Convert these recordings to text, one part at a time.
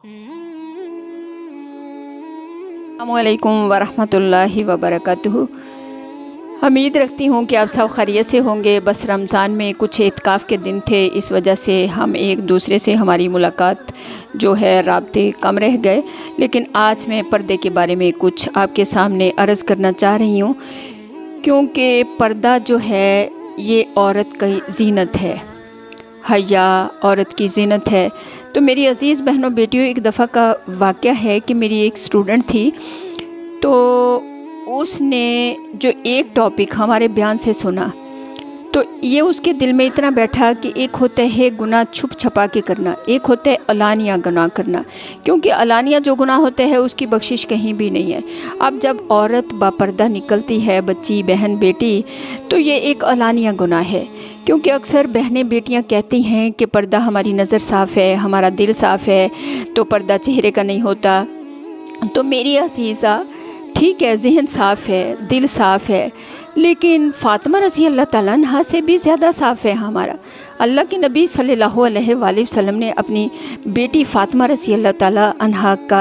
अल्लाम वरहमतुल्लाहि वबरकatuh उम्मीद रखती हूँ कि आप सब खैरियत से होंगे। बस रमज़ान में कुछ इतकाफ़ के दिन थे, इस वजह से हम एक दूसरे से हमारी मुलाकात जो है रबते कम रह गए। लेकिन आज मैं पर्दे के बारे में कुछ आपके सामने अर्ज़ करना चाह रही हूँ, क्योंकि पर्दा जो है, ये औरत की जीनत है। हया औरत की जीनत है। तो मेरी अज़ीज़ बहनों, बेटियों, एक दफ़ा का वाक़ है कि मेरी एक स्टूडेंट थी। तो उसने जो एक टॉपिक हमारे बयान से सुना तो ये उसके दिल में इतना बैठा कि एक होता है गुनाह छुप छपा के करना, एक होता है अलानिया गुनाह करना। क्योंकि अलानिया जो गुनाह होता है, उसकी बख्शिश कहीं भी नहीं है। अब जब औरत बापर्दा निकलती है, बच्ची, बहन, बेटी तो ये एक अलानिया गुनाह है। क्योंकि अक्सर बहनें बेटियाँ कहती हैं कि, पर्दा हमारी नज़र साफ़ है, हमारा दिल साफ़ है तो पर्दा चेहरे का नहीं होता। तो मेरी असीज़ा ठीक है, जहन साफ़ है, दिल साफ़ है लेकिन फ़ातिमा रज़ी अल्लाह तह से भी ज़्यादा साफ़ है हमारा। अल्लाह के नबी सल्लल्लाहु अलैहि ने अपनी बेटी फ़ातिमा रज़ी अल्लाह तहा का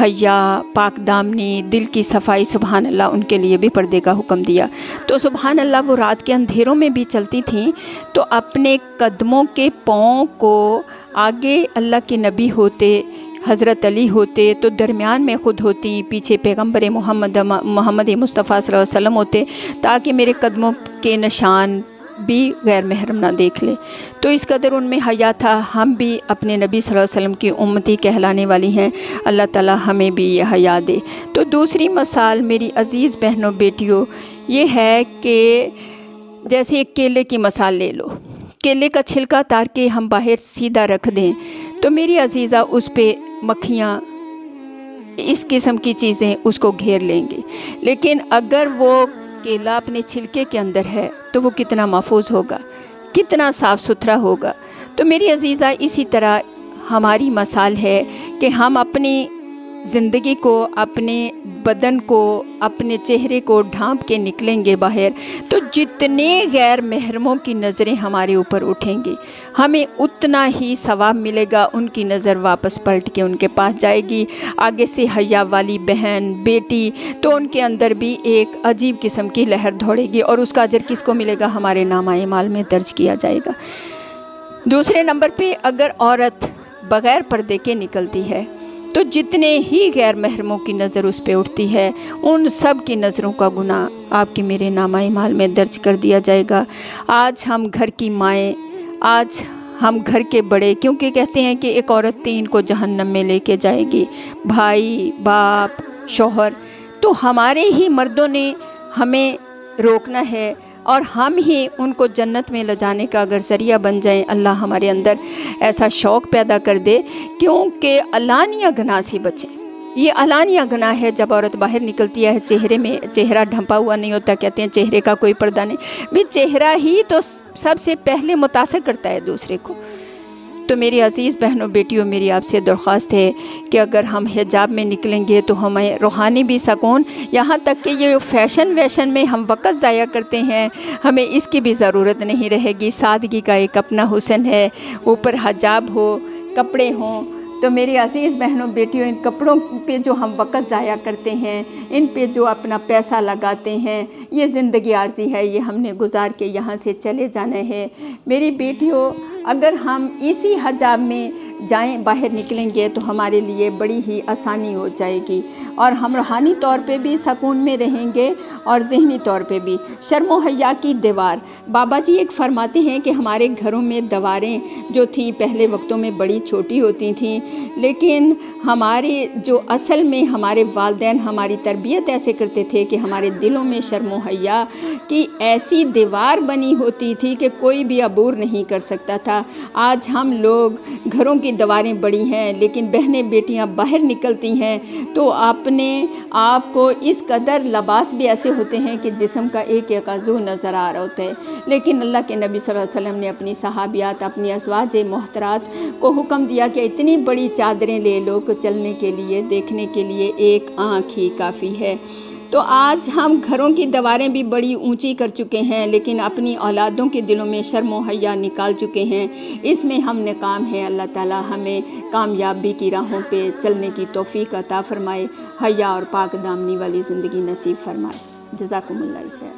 हया, पाक दामनी, दिल की सफ़ाई सुबहान अल्लाह उनके लिए भी पर्दे का हुक्म दिया। तो सुबहान अल्लाह वो रात के अंधेरों में भी चलती थी तो अपने कदमों के पाँव को आगे अल्लाह के नबी होते हज़रत अली होते तो दरमियान में ख़ुद होती, पीछे पैगंबर मोहम्मद मोहम्मद मुस्तफ़ा वसल्लम होते, ताकि मेरे कदमों के निशान भी गैर महरम ना देख ले। तो इस कदर उनमें हया था। हम भी अपने नबी वसल्लम की उम्मती कहलाने वाली हैं। अल्लाह ताला हमें भी यह हया दे। तो दूसरी मसाल मेरी अज़ीज़ बहनों, बेटियों, ये है कि जैसे एक केले की मसाल ले लो। केले का छिलका तार के हम बाहर सीधा रख दें। तो मेरी अजीज़ा उस पर मक्खियाँ, इस किस्म की चीज़ें उसको घेर लेंगी। लेकिन अगर वो केला अपने छिलके के अंदर है तो वो कितना महफूज होगा, कितना साफ़ सुथरा होगा। तो मेरी अजीज़ा इसी तरह हमारी मसाल है कि हम अपनी ज़िंदगी को, अपने बदन को, अपने चेहरे को ढांप के निकलेंगे बाहर। तो जितने गैर महरमों की नज़रें हमारे ऊपर उठेंगी, हमें उतना ही सवाब मिलेगा, उनकी नज़र वापस पलट के उनके पास जाएगी। आगे से हया वाली बहन, बेटी तो उनके अंदर भी एक अजीब किस्म की लहर दौड़ेगी और उसका अजर किसको मिलेगा? हमारे नामा माल में दर्ज किया जाएगा। दूसरे नंबर पे अगर औरत बग़ैर पर्दे के निकलती है तो जितने ही गैर महरमों की नज़र उस पर उठती है, उन सब की नज़रों का गुना आपके मेरे नामा माल में दर्ज कर दिया जाएगा। आज हम घर की माएँ, आज हम घर के बड़े, क्योंकि कहते हैं कि एक औरत तीन को जहन्नम में लेके जाएगी। भाई, बाप, शोहर तो हमारे ही मर्दों ने हमें रोकना है और हम ही उनको जन्नत में ले जाने का अगर ज़रिया बन जाए, अल्लाह हमारे अंदर ऐसा शौक़ पैदा कर दे, क्योंकि अलानिया गनाह से बचें। ये अलानिया गना है, जब औरत बाहर निकलती है, चेहरे में चेहरा ढंपा हुआ नहीं होता, कहते हैं चेहरे का कोई पर्दा नहीं। भी चेहरा ही तो सबसे पहले मुतासर करता है दूसरे को। तो मेरी अज़ीज़ बहनों, बेटियों, मेरी आपसे दरख्वास्त है कि अगर हम हिजाब में निकलेंगे तो हमें रूहानी भी सकून। यहाँ तक कि ये फ़ैशन वैशन में हम वक़्त ज़ाया करते हैं, हमें इसकी भी ज़रूरत नहीं रहेगी। सादगी का एक अपना हुसन है, ऊपर हजाब हो, कपड़े हों। तो मेरी अज़ीज़ बहनों, बेटियों, इन कपड़ों पे जो हम वक़्त ज़ाया करते हैं, इन पे जो अपना पैसा लगाते हैं, ये ज़िंदगी आर्जी है, ये हमने गुजार के यहाँ से चले जाना है। मेरी बेटियों अगर हम इसी हजाब में जाएँ, बाहर निकलेंगे तो हमारे लिए बड़ी ही आसानी हो जाएगी। और हम रूहानी तौर पे भी सकून में रहेंगे और जहनी तौर पे भी। शर्म हया की दीवार। बाबा जी एक फरमाते हैं कि हमारे घरों में दीवारें जो थी, पहले वक्तों में बड़ी छोटी होती थी, लेकिन हमारे, जो असल में हमारे वालदेन हमारी तरबियत ऐसे करते थे कि हमारे दिलों में शर्म हया की ऐसी दीवार बनी होती थी कि कोई भी अबूर नहीं कर सकता था। आज हम लोग घरों की दीवारें बड़ी हैं, लेकिन बहनें बेटियाँ बाहर निकलती हैं तो अपने आप को इस कदर लबास भी ऐसे होते हैं कि जिसम का एक एक आजू नज़र आ रहा होता है। लेकिन अल्लाह के नबी सल्लल्लाहु अलैहि वसल्लम ने अपनी सहाबियात, अपनी अजवाज मोहतरात को हुक्म दिया कि इतनी बड़ी चादरें ले लो चलने के लिए, देखने के लिए एक आँख ही काफ़ी है। तो आज हम घरों की दीवारें भी बड़ी ऊँची कर चुके हैं, लेकिन अपनी औलादों के दिलों में शर्म निकाल चुके हैं। इसमें हम नाकाम है, अल्लाह ताला हमें कामयाबी की राहों पे चलने की तोफ़ी अता फ़रमाए, हया और पाक दामनी वाली ज़िंदगी नसीब फरमाए। जजाकुमुल्लाह खैर।